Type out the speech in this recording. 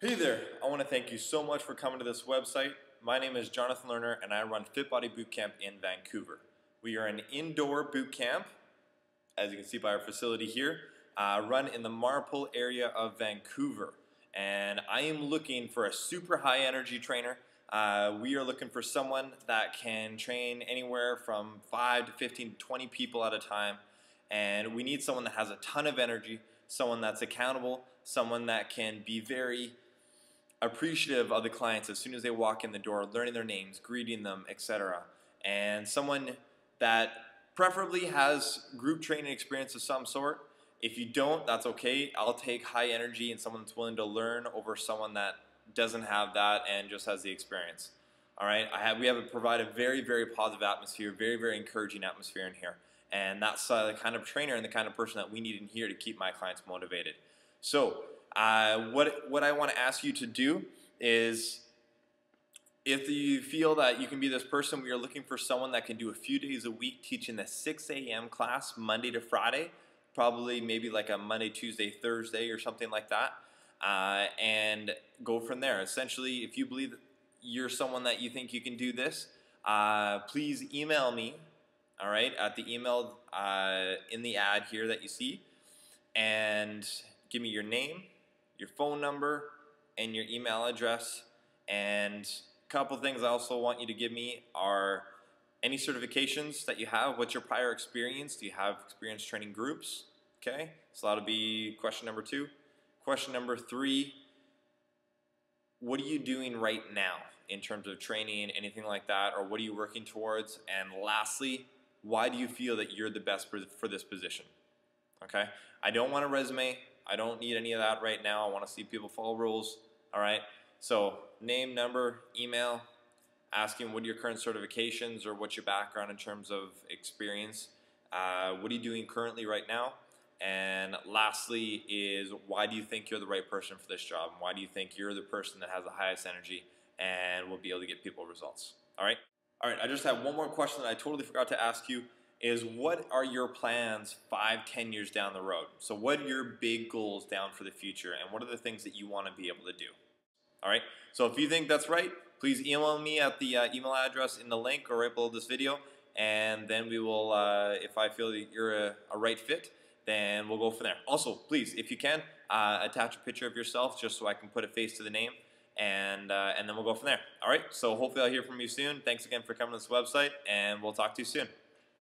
Hey there, I want to thank you so much for coming to this website. My name is Jonathan Lerner and I run Fit Body Boot Camp in Vancouver. We are an indoor boot camp, as you can see by our facility here, uh, run in the Marpole area of Vancouver. And I am looking for a super high energy trainer. Uh, we are looking for someone that can train anywhere from 5 to 15 to 20 people at a time. And we need someone that has a ton of energy, someone that's accountable, someone that can be very appreciative of the clients as soon as they walk in the door, learning their names, greeting them, etc. And someone that preferably has group training experience of some sort. If you don't, that's okay. I'll take high energy and someone that's willing to learn over someone that doesn't have that and just has the experience. All right, I have, we have provided a very, very positive atmosphere, very, very encouraging atmosphere in here. And that's uh, the kind of trainer and the kind of person that we need in here to keep my clients motivated. So uh, what, what I want to ask you to do is if you feel that you can be this person, we are looking for someone that can do a few days a week teaching the 6 a.m. class Monday to Friday, probably maybe like a Monday, Tuesday, Thursday, or something like that, uh, and go from there. Essentially, if you believe you're someone that you think you can do this, uh, please email me, all right, at the email uh, in the ad here that you see, and give me your name, your phone number, and your email address. And a couple things I also want you to give me are any certifications that you have. What's your prior experience? Do you have experience training groups? Okay, so that'll be question number two. Question number three, what are you doing right now in terms of training, anything like that, or what are you working towards? And lastly, why do you feel that you're the best for this position? Okay, I don't want a resume. I don't need any of that right now. I want to see people follow rules. All right. So name, number, email, asking what are your current certifications or what's your background in terms of experience. Uh, what are you doing currently right now? And lastly is why do you think you're the right person for this job? And Why do you think you're the person that has the highest energy and will be able to get people results? All right. All right. I just have one more question that I totally forgot to ask you is what are your plans five, ten years down the road? So what are your big goals down for the future and what are the things that you want to be able to do? All right, so if you think that's right, please email me at the uh, email address in the link or right below this video and then we will, uh, if I feel that you're a, a, right fit, then we'll go from there. Also, please, if you can, uh, attach a picture of yourself just so I can put a face to the name and, uh, and then we'll go from there. All right, so hopefully I'll hear from you soon. Thanks again for coming to this website and we'll talk to you soon.